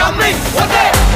coming. One day.